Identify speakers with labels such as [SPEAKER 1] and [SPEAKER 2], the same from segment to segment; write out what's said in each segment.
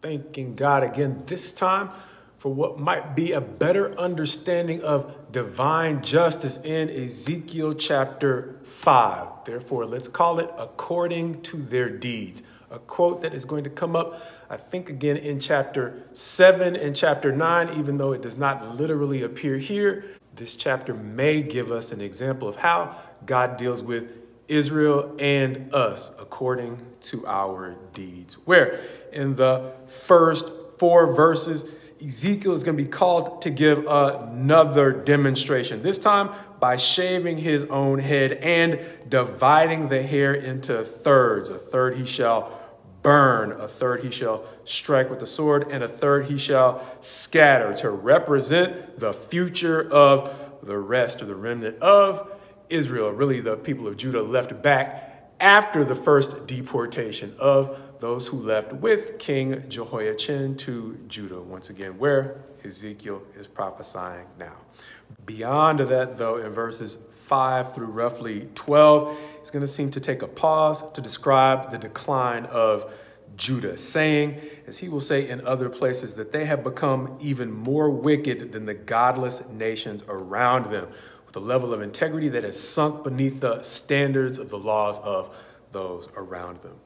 [SPEAKER 1] thanking God again this time for what might be a better understanding of divine justice in Ezekiel chapter 5. Therefore, let's call it according to their deeds. A quote that is going to come up, I think, again in chapter 7 and chapter 9, even though it does not literally appear here. This chapter may give us an example of how God deals with Israel and us according to our deeds. Where in the first four verses, Ezekiel is going to be called to give another demonstration, this time by shaving his own head and dividing the hair into thirds. A third he shall burn, a third he shall strike with the sword, and a third he shall scatter to represent the future of the rest of the remnant of Israel, really the people of Judah left back after the first deportation of those who left with King Jehoiachin to Judah, once again, where Ezekiel is prophesying now. Beyond that, though, in verses 5 through roughly 12, he's going to seem to take a pause to describe the decline of Judah, saying, as he will say in other places, that they have become even more wicked than the godless nations around them, with a level of integrity that has sunk beneath the standards of the laws of those around them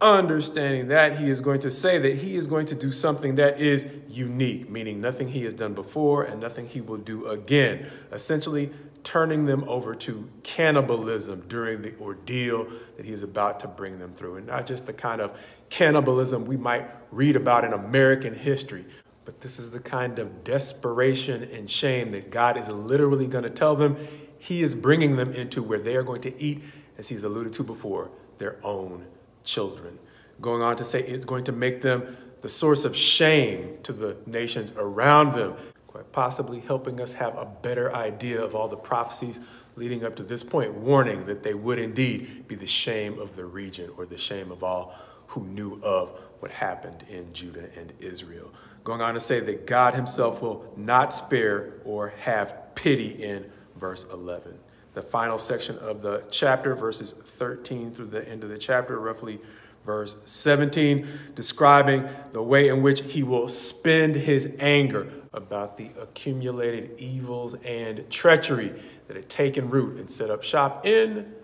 [SPEAKER 1] understanding that, he is going to say that he is going to do something that is unique, meaning nothing he has done before and nothing he will do again. Essentially, turning them over to cannibalism during the ordeal that he is about to bring them through. And not just the kind of cannibalism we might read about in American history, but this is the kind of desperation and shame that God is literally going to tell them he is bringing them into where they are going to eat, as he's alluded to before, their own children. Going on to say it's going to make them the source of shame to the nations around them, quite possibly helping us have a better idea of all the prophecies leading up to this point, warning that they would indeed be the shame of the region or the shame of all who knew of happened in Judah and Israel. Going on to say that God himself will not spare or have pity in verse 11 the final section of the chapter, verses 13 through the end of the chapter, roughly verse 17, describing the way in which he will spend his anger about the accumulated evils and treachery that had taken root and set up shop in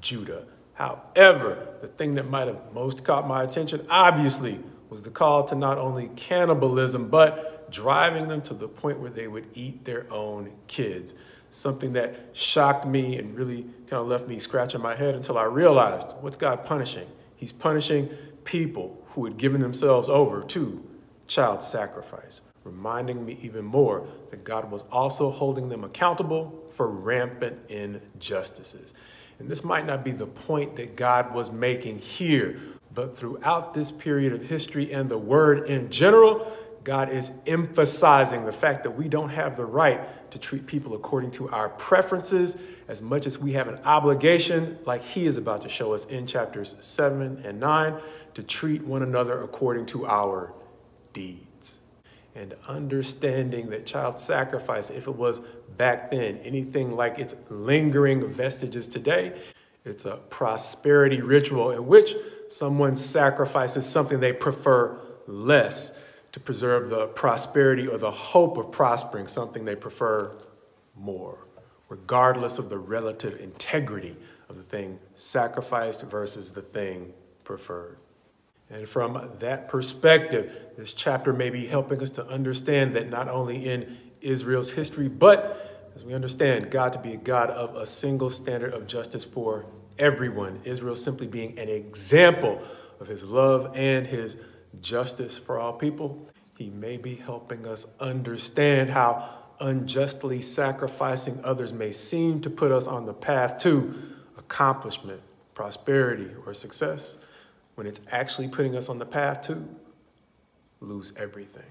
[SPEAKER 1] Judah. However, the thing that might have most caught my attention, obviously, was the call to not only cannibalism, but driving them to the point where they would eat their own kids something that shocked me and really kind of left me scratching my head until I realized what's God punishing? He's punishing people who had given themselves over to child sacrifice, reminding me even more that God was also holding them accountable for rampant injustices. And this might not be the point that God was making here, but throughout this period of history and the word in general, God is emphasizing the fact that we don't have the right to treat people according to our preferences as much as we have an obligation, like he is about to show us in chapters 7 and 9, to treat one another according to our deeds. And understanding that child sacrifice, if it was back then anything like its lingering vestiges today, it's a prosperity ritual in which someone sacrifices something they prefer less to preserve the prosperity or the hope of prospering, something they prefer more, regardless of the relative integrity of the thing sacrificed versus the thing preferred. And from that perspective, this chapter may be helping us to understand that not only in Israel's history, but as we understand God to be a God of a single standard of justice for everyone, Israel simply being an example of his love and his justice for all people, he may be helping us understand how unjustly sacrificing others may seem to put us on the path to accomplishment, prosperity, or success, when it's actually putting us on the path to lose everything.